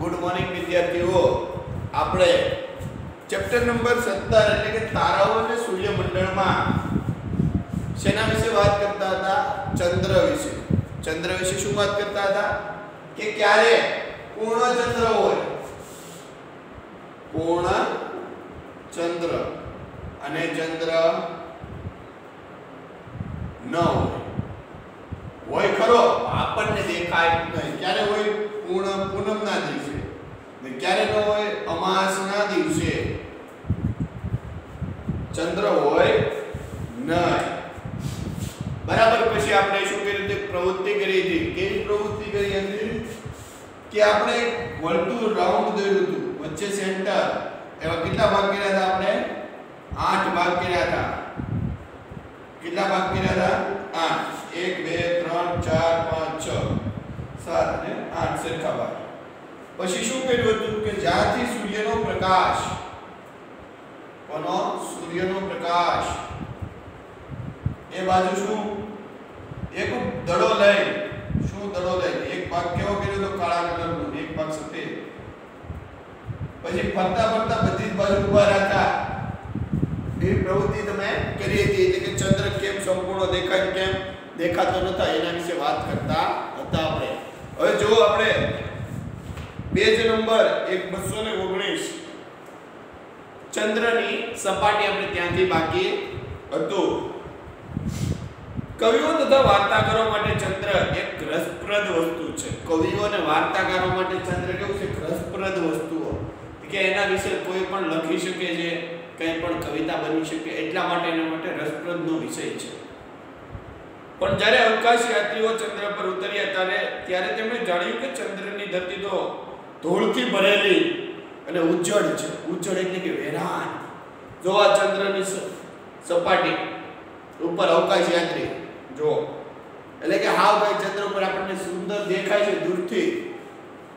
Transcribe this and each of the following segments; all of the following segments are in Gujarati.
ગુડ મોર્નિંગ વિદ્યાર્થીઓ. આપણે ચેપ્ટર નંબર 17 એટલે કે તારાઓ અને સૂર્યમંડળમાં શેના વિશે વાત કરતા હતા? ચંદ્ર વિશે. ચંદ્ર વિશે શું વાત કરતા હતા? કે ક્યારે? પૂર્ણ ચંદ્ર હોય. પૂર્ણ ચંદ્ર અને ચંદ્ર ન હોય. હોય ખરો? આપણને દેખાય નહીં. ક્યારે હોય? પૂર્ણ પૂનમના દિવસે. ને ક્યારે નો હોય, અમાસના દિવસે. ચંદ્ર હોય નહીં બરાબર, પછી આપણે શું કરી હતી પ્રવૃત્તિ કરી હતી? કેવી પ્રવૃત્તિ કરી હતી? કે આપણે વર્તુળ રાઉન્ડ દોર્યું હતું. વચ્ચે સેન્ટર એવા કેટલા ભાગ કર્યા હતા આપણે? આઠ ભાગ કર્યા હતા. કેટલા ભાગ કર્યા હતા? આઠ. એક, બે ત્રણ સાત અને આઠ સરખા ભાગ પછી શું કર્યું હતું કે જ્યાંથી સૂર્યનો પ્રકાશ કોનો સૂર્યનો પ્રકાશ એ બાજુ શું એક દડો લઈ શું દડો લઈ એક ભાગ કેવો કર્યો તો કાળા કલરનો એક ભાગ સફેદ પછી ફરતા ફરતા બધી જ બાજુ ઊભા રહ્યા એ પ્રવૃત્તિ તમે કરી હતી એટલે કે ચંદ્ર કેમ સંપૂર્ણ દેખાય કેમ દેખાતો નતા એના વિશે વાત કરતા હતા આપણે હવે જો આપણે પેજ નંબર એક બસો ને ઓગણીસ. ચંદ્રની સપાટી આપણે ત્યાંથી બાકી હતું. કવિઓ તથા વાર્તાકારો માટે ચંદ્ર એક રસપ્રદ વસ્તુ છે. કવિઓ અને વાર્તાકારો માટે ચંદ્ર કેવું છે? રસપ્રદ વસ્તુઓ. કે એના વિશે કોઈ પણ લખી શકે છે, કંઈ પણ કવિતા બની શકે, એટલા માટે એના માટે રસપ્રદનો વિષય છે. પણ જ્યારે અવકાશ યાત્રીઓ ચંદ્ર પર ઉતર્યા ત્યારે ત્યારે તેમણે જાણ્યું કે ચંદ્રની ધરતી તો ધૂળથી ભરેલી અને ઉજ્જળ છે. ઉજ્જળ એટલે કે વેરાન. જો આ ચંદ્રની સપાટી ઉપર અવકાશ યાત્રી જો એટલે કે હાવ ભાઈ, ચંદ્ર ઉપર આપણને સુંદર દેખાય છે દૂરથી.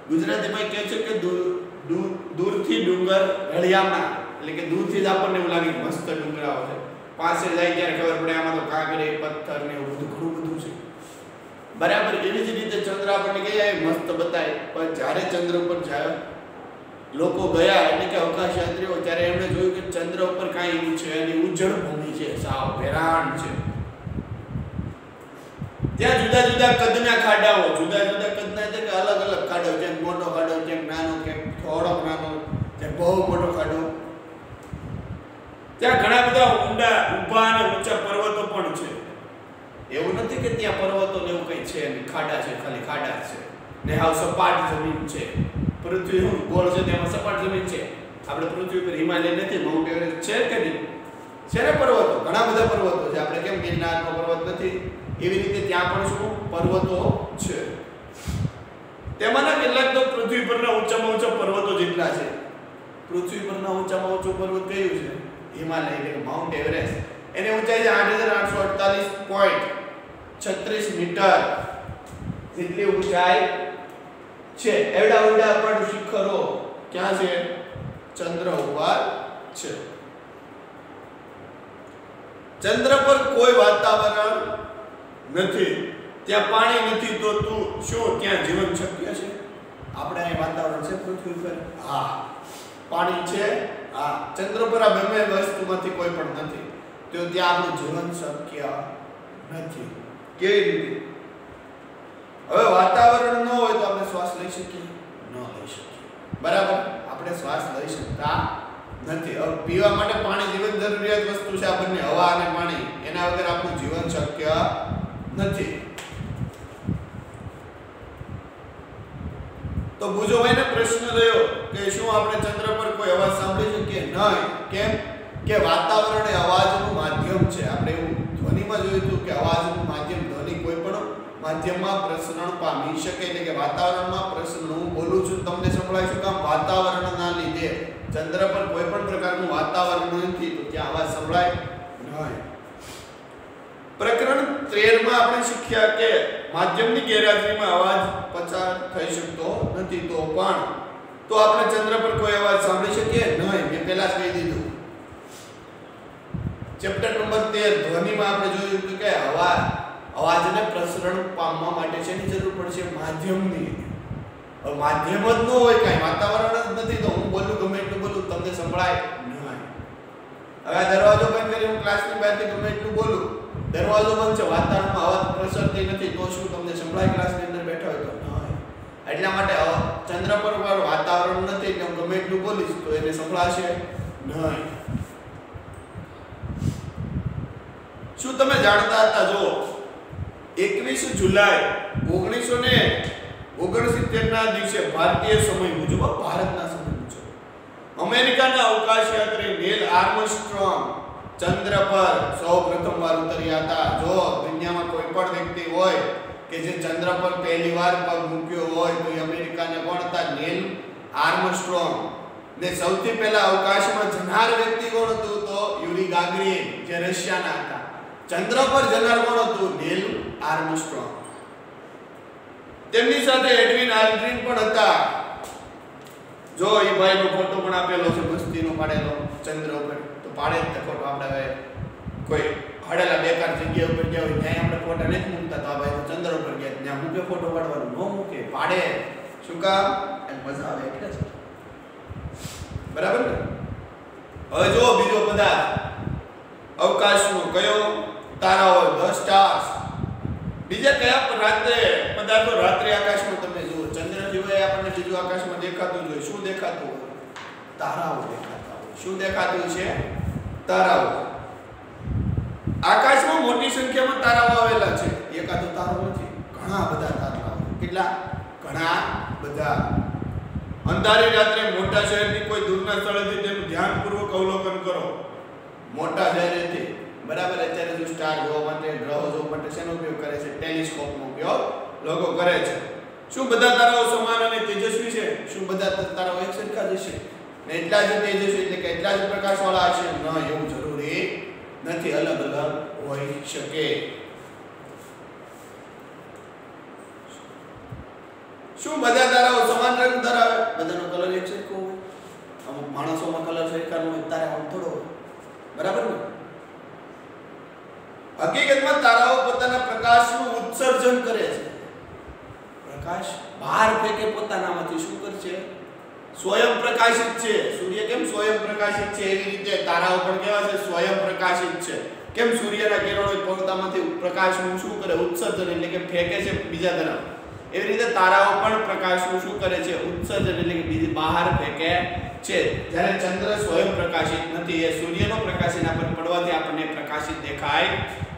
ગુજરાતીમાં કહે છે કે દૂર- દૂર- દૂરથી ડુંગર હળિયામાં એટલે કે દૂરથી જ આપણને એવું લાગે મસ્ત ડુંગરાઓ છે. પાસે જાય ત્યારે ખબર પડે આમાં તો કાંકરે, પથ્થર ને એવું બધું ઘણું બરાબર, એવી જ રીતે ચંદ્ર આપણને ગયા એ મસ્ત બતાય. પણ જ્યારે ચંદ્ર ઉપર લોકો ગયા, એટલે કે અવકાશ યાત્રીઓ ત્યારે એમણે જોયું કે ચંદ્ર ઉપર કાંઈ એવું છે એની ઉજ્જળ ભૂમિ છે, સાવ વેરાણ છે. ત્યાં જુદા જુદા કદના ખાડાઓ, જુદા જુદા કદના એટલે કે અલગ અલગ ખાડો જેમ મોટો ખાડો, જેમ નાનો, કેમ થોડો નાનો, જેમ બહુ મોટો ખાડો. ત્યાં ઘણા બધા ઊંડા, ઊભા અને ઊંચા પર્વતો પણ છે. એવું નથી કે ત્યાં પર્વતો ને એવું કંઈ છે ને ખાડા છે, ખાલી ખાડા છે. ને હાવ સપાટ જમીન છે. પૃથ્વી હું ગોળ છે તેમાં સપાટ જમીન છે. આપણે પૃથ્વી પર હિમાલય નથી માઉન્ટ એવરેસ્ટ છે કે નહીં? છે ને પર્વતો? ઘણા બધા પર્વતો છે. આપણે કેમ ગિરનારનો પર્વત નથી? એવી રીતે ત્યાં પણ શું? પર્વતો છે. તેમાંના કેટલાક તો પૃથ્વી પરના ઊંચામાં ઊંચા પર્વતો જેટલા છે. પૃથ્વી પરના ઊંચામાં ઊંચો પર્વત કયું છે? હિમાલય એટલે માઉન્ટ એવરેસ્ટ એની ઊંચાઈ છે આઠ હજાર આઠસો અડતાલીસ પોઈન્ટ છત્રીસ મીટર જેટલી ઊંચાઈ છે. એવડા ઊંડા પણ શિખરો ક્યાં છે? ચંદ્ર ઉપર છે. ચંદ્ર પર કોઈ વાતાવરણ નથી. ત્યાં પાણી નથી તો તું શું ત્યાં જીવન શક્ય છે? આપણે અહીં વાતાવરણ છે પૃથ્વી પર હા. પાણી છે? હા. ચંદ્ર પર આ બંને વસ્તુમાંથી કોઈ પણ નથી. તો ત્યાં આપણું જીવન શક્ય નથી. કેવી રીતે? હવે વાતાવરણ ન હોય તો આપણે શ્વાસ લઈ શકીએ? ન લઈ શકીએ. બરાબર? આપણે શ્વાસ લઈ શકતા નથી. હવે પીવા માટે પાણી જીવન જરૂરિયાત વસ્તુ છે આપણને હવા અને પાણી. એના વગર આપણું જીવન શક્ય નથી. તો બુજોભાઈને પ્રશ્ન રહ્યો કે શું આપણે ચંદ્ર પર કોઈ અવાજ સાંભળી શકીએ? નહીં. કેમ? કે વાતાવરણ એ અવાજનું માધ્યમ છે. આપણે એવું ધ્વનિમાં જોયું હતું કે અવાજનું માધ્યમ ધ્વનિ કોઈ પણ માધ્યમમાં પ્રસરણ પામી શકે એટલે કે વાતાવરણમાં પ્રસરણ, હું બોલું છું, તમને સંભળાય છું કામ વાતાવરણના લીધે ચંદ્ર પર કોઈ પણ પ્રકારનું વાતાવરણ નથી, તો ત્યાં અવાજ સંભળાય નહીં. પ્રકરણ 13 માં આપણે શીખ્યા કે માધ્યમની ગેરહાજરીમાં અવાજ પસાર થઈ શકતો નથી, તો પણ, તો આપણે ચંદ્ર પર કોઈ અવાજ સાંભળી શકીએ? નહીં, મેં પહેલા જ કહી દીધું. ચેપ્ટર નંબર 13 ધ્વનિમાં આપણે જોયું હતું કે અવાજ અવાજને પ્રસરણ પામવા માટે શેની જરૂર પડશે? માધ્યમની. માધ્યમ જ ન હોય કાંઈ, વાતાવરણ જ નથી તો હું બોલું, ગમે એટલું બોલું, તમને સંભળાય? નહીં. હવે દરવાજો બંધ કરી, હું ક્લાસની બહારથી ગમે એટલું બોલું. દરવાજો બંધ છે, વાતાવરણમાં અવાજ પ્રસરતી નથી તો શું તમને સંભળાય ક્લાસની અંદર બેઠા હોય તો? એટલા માટે ચંદ્ર પર મારું વાતાવરણ નથી એટલે હું ગમે એટલું બોલીશ તો એને સંભળાશે? નહીં. શું તમે જાણતા હતા? જો એકવીસ જુલાઈ ઓગણીસો ને ઓગણસિત્તેર ના દિવસે ભારતીય સમય મુજબ, ભારતના સમય મુજબ. અમેરિકાના અવકાશ યાત્રી નીલ આર્મસ્ટ્રોંગ ચંદ્ર પર સૌ પ્રથમવાર ઉતર્યા હતા. જો દુનિયામાં કોઈ પણ વ્યક્તિ હોય કે જે ચંદ્ર પર પહેલી વાર પગ મૂક્યો હોય, તો એ અમેરિકાના કોણ હતા? Neil Armstrong. ને સૌથી પહેલા અવકાશમાં જનાર વ્યક્તિ કોણ હતું? તો યુરી ગાગરીન જે રશિયાના હતા. ચંદ્ર પર જનાર કોણ હતું? નીલ આર્મસ્ટ્રોંગ તેમની સાથે એડવિન આલ્ડ્રિન પણ હતા. જો એ ભાઈનો ફોટો પણ આપેલો છે, મસ્તીનો પાડેલો, ચંદ્ર ઉપર. તો પાડે જ તે ફોટો આપણે કોઈ હડેલા બેકાર જગ્યા ઉપર ગયા હોય ત્યાં આપણે ફોટા નથી મૂકતા. તો આ ભાઈ ચંદ્ર ઉપર ગયા. ત્યાં મૂકે ફોટો પાડવાનો? ન મૂકે. પાડે. શું કામ? એમ મજા આવે એટલે છે બરાબર ને? હવે જો બીજો બધા અવકાશનો કયો? તારા હોય દસ સ્ટાર્સ બીજા કયા રાત્રે પદાર્થો રાત્રે આકાશમાં તમે જુઓ. ચંદ્ર સિવાય આપણને બીજું આકાશમાં દેખાતું જ હોય. શું દેખાતું હોય? તારાઓ દેખાતા હોય. શું દેખાતું છે? તારાઓ. આકાશમાં મોટી સંખ્યામાં તારાઓ આવેલા છે. એકાદો તારો નથી. ઘણા બધા તારાઓ. કેટલા? ઘણા બધા. અંધારી રાત્રે મોટા શહેરની કોઈ દૂરના સ્થળેથી તેનું ધ્યાનપૂર્વક અવલોકન કરો. મોટા શહેરેથી. બરાબર, અત્યારે જો સ્ટાર જોવા માટે, ગ્રહો જોવા માટે શેનો ઉપયોગ કરે છે? ટેલિસ્કોપનો ઉપયોગ લોકો કરે છે. શું બધા તારાઓ સમાન અને તેજસ્વી છે? શું બધા તારાઓ એક સરખા જ છે ને એટલા જ તેજસ્વી એટલે કે એટલા જ પ્રકાશવાળા હશે? ન, એવું જરૂરી નથી. અલગ અલગ હોઈ શકે. શું બધા તારાઓ સમાન રંગ ધરાવે? બધાનો કલર એક સરખો અમુક માણસોમાં કલર સરખા હોય, તારે આમ થોડો બરાબર ને? હકીકતમાં તારાઓ પોતાના પ્રકાશનું ઉત્સર્જન કરે છે. પ્રકાશ બહાર ફેંકે પોતાનામાંથી શું કરશે? સ્વયં પ્રકાશિત છે. સૂર્ય કેમ સ્વયં પ્રકાશિત છે? એવી રીતે તારાઓ પણ કેવા છે? સ્વયં પ્રકાશિત છે. કેમ સૂર્યના કિરણો પોતામાંથી પ્રકાશનું શું કરે? ઉત્સર્જન એટલે કે ફેંકે છે બીજા તરફ. એવી રીતે તારાઓ પણ પ્રકાશનું શું કરે છે? ઉત્સર્જન એટલે કે બીજી બહાર ફેંકે છે. જ્યારે ચંદ્ર સ્વયં પ્રકાશિત નથી, એ સૂર્યનો પ્રકાશ એના પર પડવાથી આપણને પ્રકાશિત દેખાય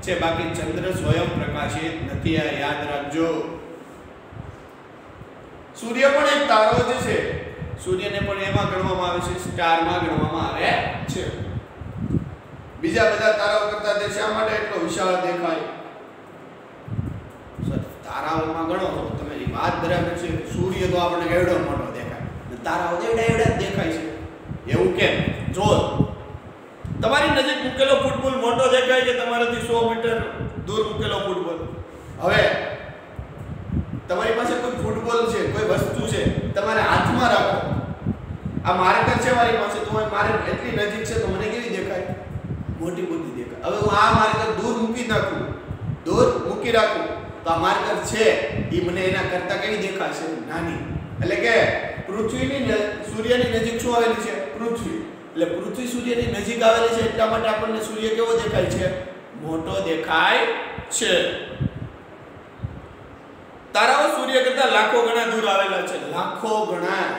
છે. બાકી ચંદ્ર સ્વયં પ્રકાશિત નથી. આ યાદ રાખજો. સૂર્ય પણ એક તારો જ છે. સૂર્યને પણ એમાં ગણવામાં આવે છે. સ્ટારમાં ગણવામાં આવે છે. બીજા બધા તારાઓ કરતા તે શા માટે એટલો વિશાળ દેખાય? તારાઓમાં ગણો તો તમે વાત બરાબર છે. સૂર્ય તો આપણને એવડો મોટો દેખાય. તારાઓ એવડા એવડા દેખાય છે. એવું કેમ? જો તમારી નજીક મૂકેલો ફૂટબોલ મોટો દેખાય કે તમારાથી સો મીટર દૂર મૂકેલો ફૂટબોલ હવે, તમારી પાસે કોઈ ફૂટબોલ છે, કોઈ વસ્તુ છે, તમારે હાથમાં રાખો. આ માર્કર છે મારી પાસે, તો મારે એટલી નજીક છે, તો મને કેવી દેખાય? મોટી મોટી દેખાય. હવે હું આ માર્કર દૂર મૂકી નાખું. દૂર મૂકી રાખું. તો આ માર્કર છે, એ મને એના કરતા કેવી દેખાશે નાની. એટલે કે પૃથ્વીની સૂર્યની નજીક શું આવેલી છે? પૃથ્વી. એટલે પૃથ્વી સૂર્યની નજીક આવેલી છે એટલા માટે આપણને સૂર્ય કેવો દેખાય છે? મોટો દેખાય છે. તારાઓ સૂર્ય કરતા લાખો ગણા દૂર આવેલા છે. લાખો ગણા.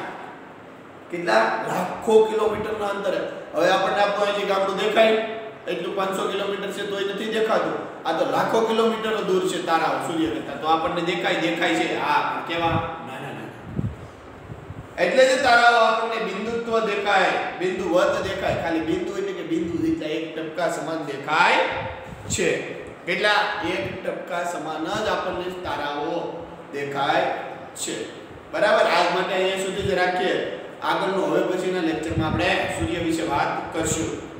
કેટલા? લાખો કિલોમીટરના અંતરે. હવે આપણને આપણું અહીંથી ગામડું દેખાય. એટલું પાંચસો કિલોમીટર છે તો એ નથી દેખાતું. આ તો લાખો કિલોમીટર દૂર છે તારાઓ સૂર્ય કરતા. તો આપણને દેખાય દેખાય છે. આ કેવા? એટલે જ તારાઓ આપણને બિંદુત્વ દેખાય બિંદુવત દેખાય. ખાલી બિંદુ એટલે કે બિંદુ જેટલા એક ટપકા સમાન દેખાય છે. કેટલા? એક ટપકા સમાન જ આપણને તારાઓ દેખાય છે. બરાબર? આજ માટે અહીંયા સુધી જ રાખીએ. આગળનું હવે પછીના લેક્ચરમાં આપણે સૂર્ય વિશે વાત કરશું.